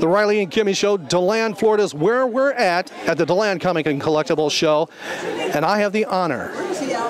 The Riley and Kimmy Show, DeLand, Florida is where we're at, at the DeLand Comic and Collectibles Show. And I have the honor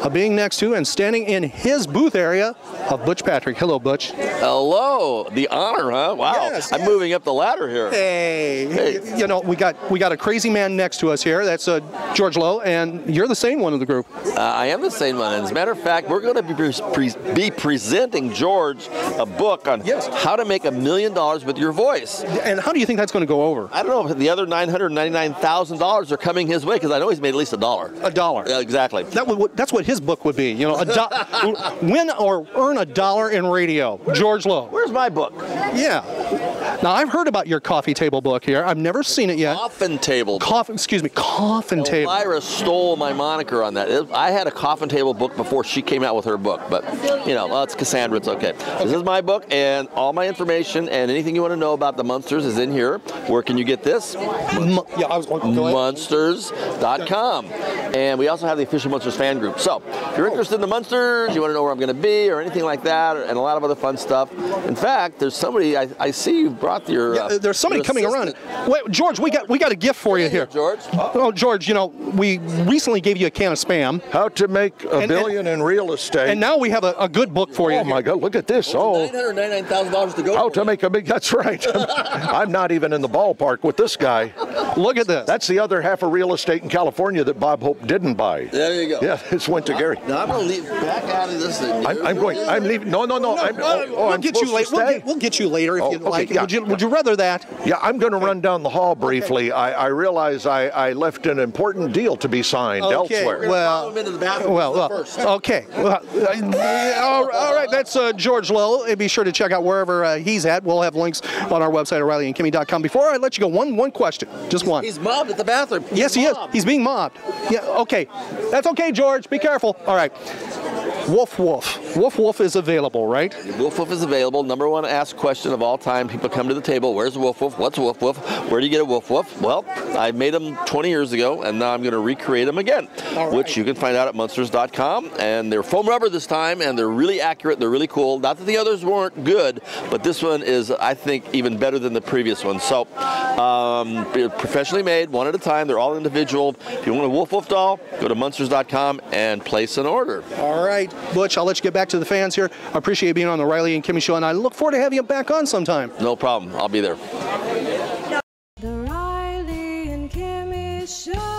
of being next to and standing in his booth area of Butch Patrick. Hello, Butch. Hello, the honor, huh? Wow, Yes, I'm yes. moving up the ladder here. Hey, Hey. you know we got we got a crazy man next to us here. That's uh, George Lowe, and you're the sane one of the group. Uh, I am the same one. As a matter of fact, we're going to be, pre- be presenting George a book on Yes. how to make a million dollars with your voice. And how do you think that's going to go over? I don't know the other $999,000 are coming his way because I know he's made at least a dollar. A dollar. Yeah, exactly. That that's what his book would be. You know, a do- win or earn a dollar in radio. George Lowe. Where's my book? Yeah. Now I've heard about your coffee table book here. I've never seen it yet. Coffin table. Coffin, excuse me, coffin table. Elvira stole my moniker on that. It- I had a coffin table book before she came out with her book, but you know, well, it's Cassandra. It's okay. This is my book, and all my information and anything you want to know about the Munsters is in here. Where can you get this? M- yeah, I was go ahead. Munsters.com. And we also have the official Munsters fan group. So if you're oh. interested in the Munsters, you want to know where I'm going to be, or anything like that, and a lot of other fun stuff. In fact, there's somebody I, I see you brought your. Yeah, uh, there's somebody your coming around. assistant. Wait, George, we got we got a gift for you here. George. Oh, George, you know we recently gave you a can of spam, How to make a And- billion in real estate. and now we have a, a good book for you. oh my God, look at this. Oh, $999,000 to go. how for to it. make a big, that's right. I'm not even in the ballpark with this guy. Look at this. That's the other half of real estate in California that Bob Hope didn't buy. There you go. Yeah, it's went to Gary. Now I'm going to leave back out of this thing. I'm, I'm going, I'm leaving. No, no, no. I'm, oh, oh, we'll I'm get you later. We'll get, we'll get you later if Oh, you'd okay, like. yeah, would you yeah. Would you rather that? Yeah, I'm going to run down the hall briefly. I, I realize I, I left an important deal to be signed Okay, elsewhere. well- him into the bathroom Well, well first. okay. Well, uh, all, all right, that's uh, George Lowe. And be sure to check out wherever uh, he's at. We'll have links on our website at RileyandKimmy.com. Before I let you go, one one question, just one. He's mobbed at the bathroom. yes, he is. He's being mobbed. Yeah. Okay. That's okay, George. Be careful. All right. Woof woof. Woof woof is available, right? Woof Woof is available. Number one asked question of all time. People come to the table. Where's Wolf Woof? What's Woof Woof? Where do you get a Woof Woof? Well, I made them 20 years ago, and now I'm going to recreate them again, right. which you can find out at Munsters.com. And they're foam rubber this time, and they're really accurate. They're really cool. Not that the others weren't good, but this one is, I think, even better than the previous one. So, um, professionally made, one at a time. They're all individual. If you want a Woof Woof doll, go to Munsters.com and place an order. All right, Butch, I'll let you get back to the fans here. I appreciate being on the Riley and Kimmy show, and I look forward to having you back on sometime. No problem. I'll be there. The Riley and Kimmy show.